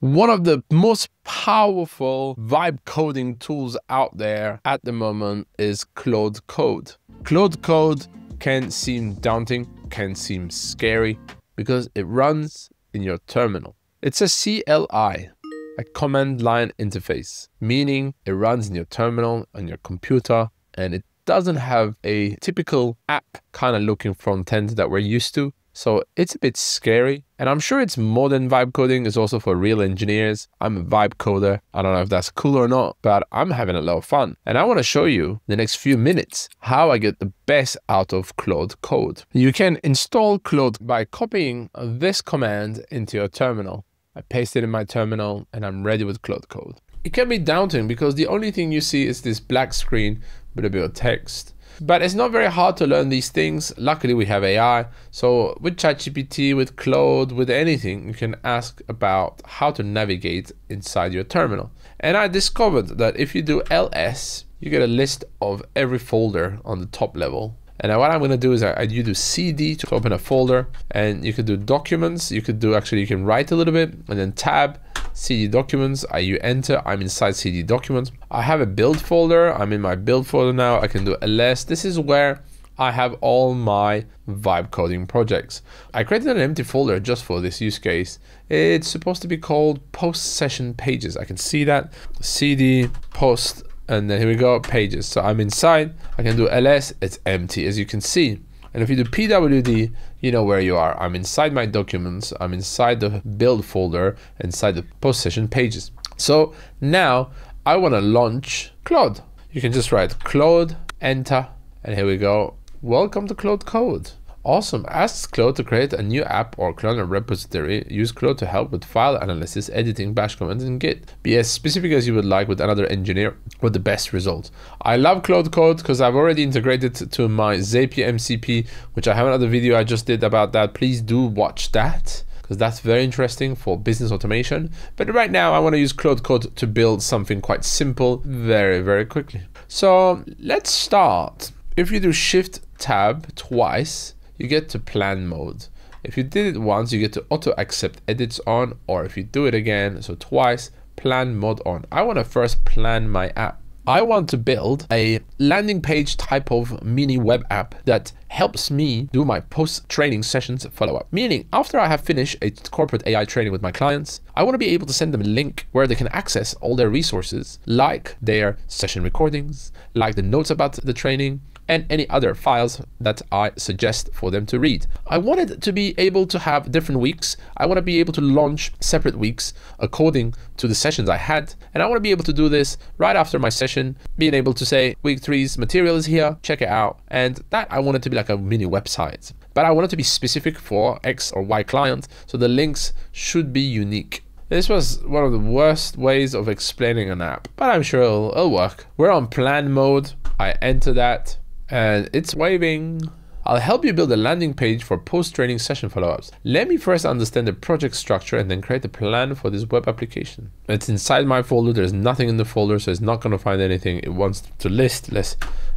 One of the most powerful vibe coding tools out there at the moment is Claude Code. Claude Code can seem daunting, can seem scary because it runs in your terminal. It's a CLI, a command line interface, meaning it runs in your terminal on your computer and it doesn't have a typical app kind of looking front end that we're used to. So it's a bit scary. And I'm sure it's more than vibe coding. It's also for real engineers. I'm a vibe coder. I don't know if that's cool or not, but I'm having a lot of fun. And I want to show you the next few minutes how I get the best out of Claude Code. You can install Claude by copying this command into your terminal. I paste it in my terminal and I'm ready with Claude Code. It can be daunting because the only thing you see is this black screen with a bit of text. But it's not very hard to learn these things. Luckily, we have AI. So with ChatGPT, with Claude, with anything, you can ask about how to navigate inside your terminal. And I discovered that if you do ls, you get a list of every folder on the top level. And what I'm going to do is I, you do CD to open a folder and you could do documents. You could do actually, you can write a little bit and then tab CD documents, I you enter, I'm inside CD documents. I have a build folder, I'm in my build folder now, I can do ls. This is where I have all my vibe coding projects. I created an empty folder just for this use case. It's supposed to be called post session pages. I can see that CD post and then here we go pages. So I'm inside, I can do ls, it's empty as you can see. And if you do pwd, you know where you are. I'm inside my documents, I'm inside the build folder, inside the post session pages. So now I want to launch Claude. You can just write Claude, enter, and here we go. Welcome to Claude Code. Awesome. Ask Claude to create a new app or clone a repository. Use Claude to help with file analysis, editing, bash commands, and Git. Be as specific as you would like with another engineer with the best results. I love Claude Code because I've already integrated it to my Zapier MCP, which I have another video I just did about that. Please do watch that because that's very interesting for business automation. But right now I want to use Claude Code to build something quite simple very, very quickly. So let's start. If you do Shift Tab twice, you get to plan mode. If you did it once, you get to auto accept edits on, or if you do it again, so twice, plan mode on. I want to first plan my app. I want to build a landing page type of mini web app that helps me do my post training sessions follow up. Meaning, after I have finished a corporate AI training with my clients, I want to be able to send them a link where they can access all their resources, like their session recordings, like the notes about the training, and any other files that I suggest for them to read. I wanted to be able to have different weeks. I want to be able to launch separate weeks according to the sessions I had. And I want to be able to do this right after my session, being able to say week three's material is here, check it out. And that I wanted to be like a mini website. But I wanted to be specific for X or Y client. So the links should be unique. This was one of the worst ways of explaining an app, but I'm sure it'll, it'll work. We're on plan mode. I enter that and it's waving. I'll help you build a landing page for post-training session follow-ups. Let me first understand the project structure and then create a plan for this web application. It's inside my folder, there's nothing in the folder, so it's not gonna find anything it wants to list. Let's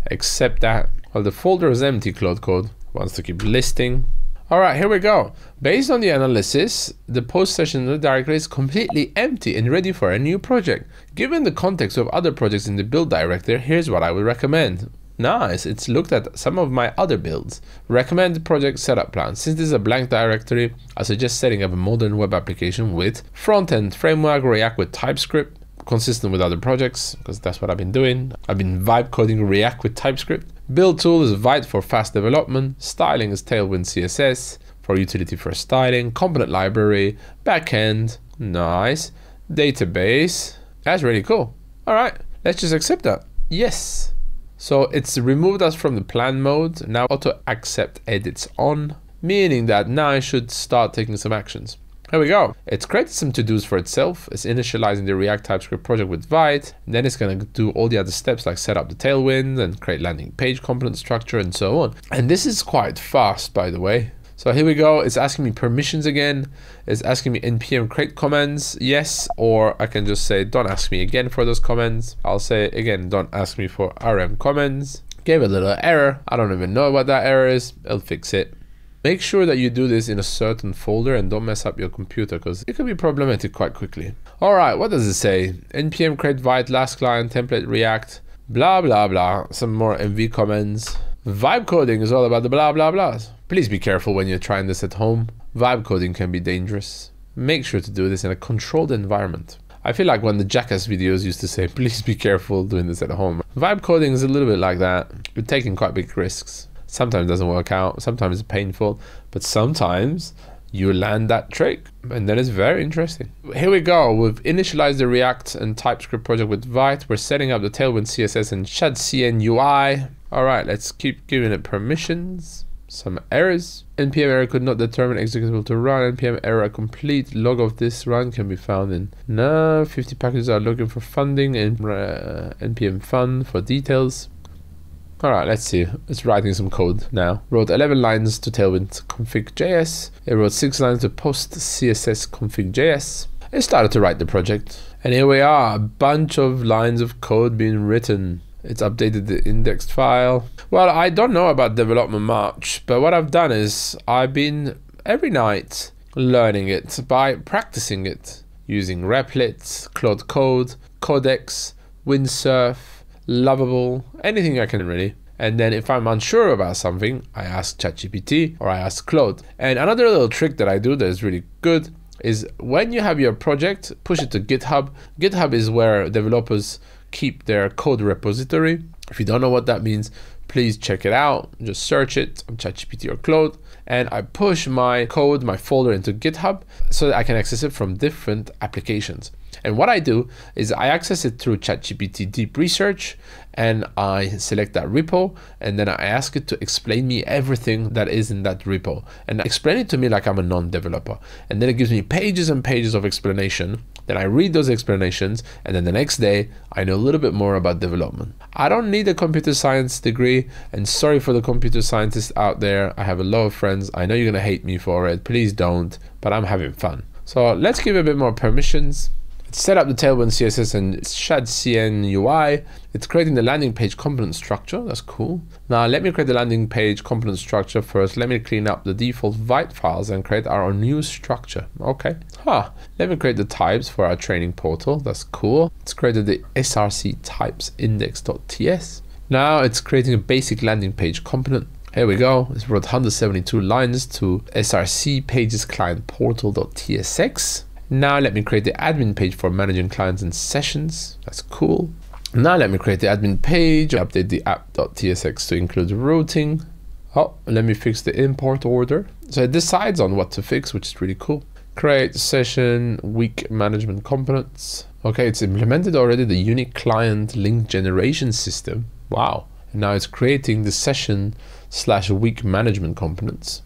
accept that. Well, the folder is empty, Claude Code. Wants to keep listing. All right, here we go. Based on the analysis, the post session directory is completely empty and ready for a new project. Given the context of other projects in the build directory, here's what I would recommend. Nice, it's looked at some of my other builds. Recommend project setup plan. Since this is a blank directory, I suggest setting up a modern web application with front-end framework, React with TypeScript, consistent with other projects, because that's what I've been doing. I've been vibe coding React with TypeScript. Build tool is Vite for fast development. Styling is Tailwind CSS for utility for styling. Component library, backend, nice. Database, that's really cool. All right, let's just accept that. Yes. So it's removed us from the plan mode. Now auto accept edits on, meaning that now I should start taking some actions. Here we go. It's created some to-dos for itself. It's initializing the React TypeScript project with Vite. then it's going to do all the other steps like set up the tailwind and create landing page component structure and so on. And this is quite fast, by the way. So here we go. It's asking me permissions again. It's asking me npm create commands, yes, or I can just say don't ask me again for those commands. I'll say again, don't ask me for rm commands. Gave a little error. I don't even know what that error is. I'll fix it. Make sure that you do this in a certain folder and don't mess up your computer because it can be problematic quite quickly. All right, what does it say? npm create vite last client template react blah blah blah. Some more MV comments. Vibe coding is all about the blah blah blahs. Please be careful when you're trying this at home. Vibe coding can be dangerous. Make sure to do this in a controlled environment. I feel like when the Jackass videos used to say, please be careful doing this at home. Vibe coding is a little bit like that. You're taking quite big risks. Sometimes it doesn't work out, sometimes it's painful, but sometimes you land that trick and then it's very interesting. Here we go. We've initialized the React and TypeScript project with Vite. We're setting up the Tailwind CSS and ShadCN UI. All right, let's keep giving it permissions some errors. npm error could not determine executable to run. npm error complete. Log of this run can be found in no 50 packages are looking for funding in uh, npm fund for details. All right, let's see. It's writing some code now. Wrote 11 lines to Tailwind config.js. It wrote six lines to PostCSS config.js. It started to write the project. And here we are, a bunch of lines of code being written. It's updated the indexed file. Well, I don't know about development much, but what I've done is I've been every night learning it by practicing it using Replit, Claude Code, Codex, Windsurf, Lovable, anything I can really. And then if I'm unsure about something, I ask ChatGPT or I ask Claude. And another little trick that I do that is really good is when you have your project, push it to GitHub. GitHub is where developers keep their code repository. If you don't know what that means, please check it out. Just search it on ChatGPT or Claude. And I push my code, my folder into GitHub so that I can access it from different applications. And what I do is I access it through ChatGPT Deep Research and I select that repo and then I ask it to explain me everything that is in that repo and explain it to me like I'm a non-developer. And then it gives me pages and pages of explanation. Then I read those explanations and then the next day I know a little bit more about development. I don't need a computer science degree and sorry for the computer scientists out there. I have a lot of friends. I know you're gonna hate me for it. Please don't, but I'm having fun. So let's give a bit more permissions set up the Tailwind CSS and ShadCN UI. It's creating the landing page component structure. That's cool. Now let me create the landing page component structure first. Let me clean up the default Vite files and create our new structure. Okay. Huh. Let me create the types for our training portal. That's cool. It's created the src types index.ts. Now it's creating a basic landing page component. Here we go. It's wrote 172 lines to src pages client portal.tsx. Now let me create the admin page for managing clients and sessions. That's cool. Now let me create the admin page, update the app.tsx to include routing. Oh, let me fix the import order. So it decides on what to fix, which is really cool. Create session, week management components. Okay, it's implemented already the unique client link generation system. Wow. And now it's creating the session slash week management components.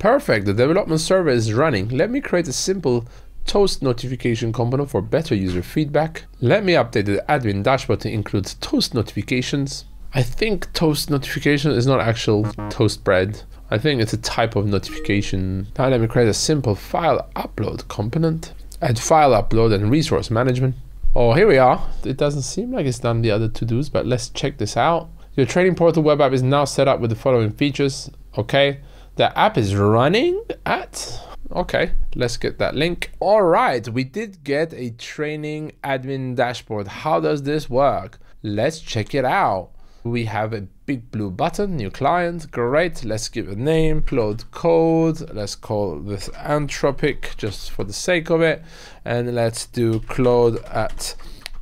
Perfect, the development server is running. Let me create a simple toast notification component for better user feedback. Let me update the admin dashboard to include toast notifications. I think toast notification is not actual toast bread. I think it's a type of notification. Now let me create a simple file upload component. Add file upload and resource management. Oh, here we are. It doesn't seem like it's done the other to-dos, but let's check this out. Your training portal web app is now set up with the following features. Okay, the app is running at? Okay let's get that link. All right we did get a training admin dashboard. How does this work? Let's check it out. We have a big blue button new client great. Let's give a name Claude Code. Let's call this anthropic just for the sake of it. And let's do claude at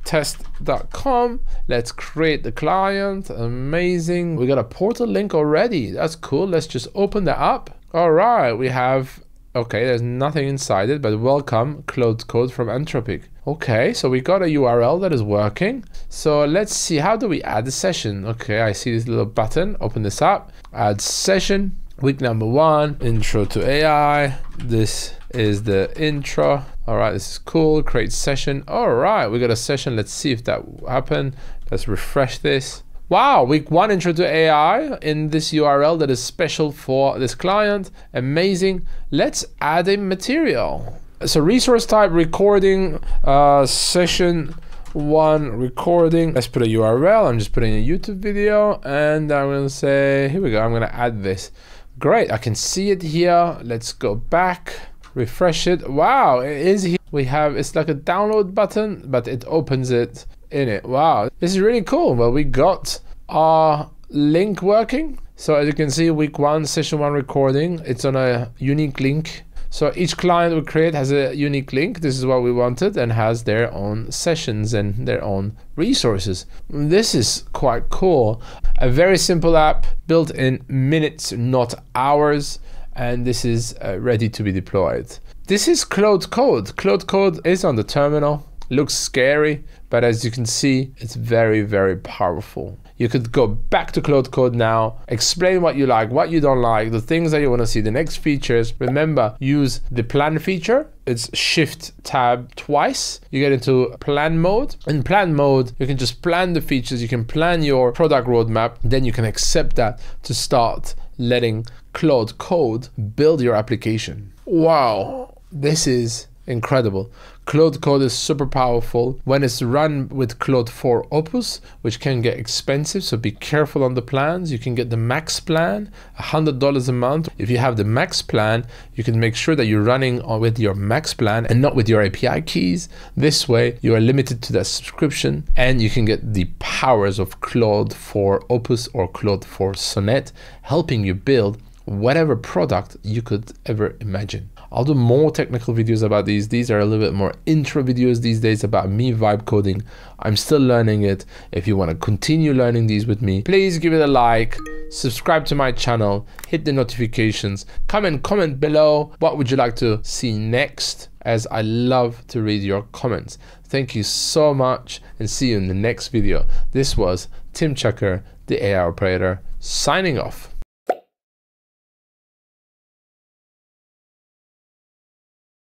test.com. Let's create the client. Amazing. We got a portal link already. That's cool. Let's just open that up. All right, we have, okay, there's nothing inside it, but welcome, Claude Code from Anthropic. Okay, so we got a URL that is working. So let's see, how do we add a session? Okay, I see this little button, open this up, add session, week number one, intro to AI. This is the intro. All right, this is cool. Create session. All right, we got a session. Let's see if that happened. Let's refresh this. Wow, week one intro to AI in this URL that is special for this client. Amazing. Let's add a material. So resource type recording uh, session one recording. Let's put a URL. I'm just putting a YouTube video and I'm gonna say, here we go. I'm gonna add this. Great, I can see it here. Let's go back, refresh it. Wow, it is here. We have, it's like a download button, but it opens it in it. Wow, this is really cool. Well, we got our link working. So as you can see, week one, session one recording, it's on a unique link so each client we create has a unique link. This is what we wanted and has their own sessions and their own resources. This is quite cool. A very simple app built in minutes, not hours. And this is uh, ready to be deployed. This is Claude Code. Claude Code is on the terminal. Looks scary, but as you can see, it's very, very powerful. You could go back to Claude Code now, explain what you like, what you don't like, the things that you want to see, the next features. Remember, use the plan feature. It's shift tab twice. You get into plan mode. In plan mode, you can just plan the features, you can plan your product roadmap, then you can accept that to start letting Claude Code build your application. Wow, this is incredible. Claude Code is super powerful when it's run with Claude 4 Opus, which can get expensive, so be careful on the plans. You can get the max plan, $100 a month. If you have the max plan, you can make sure that you're running with your max plan and not with your API keys. This way, you are limited to that subscription and you can get the powers of Claude 4 Opus or Claude 4 Sonnet, helping you build whatever product you could ever imagine. I'll do more technical videos about these. These are a little bit more intro videos these days about me vibe coding. I'm still learning it. If you want to continue learning these with me, please give it a like, subscribe to my channel, hit the notifications, comment, comment below. What would you like to see next? As I love to read your comments. Thank you so much and see you in the next video. This was Tim Cakir, the AI operator, signing off.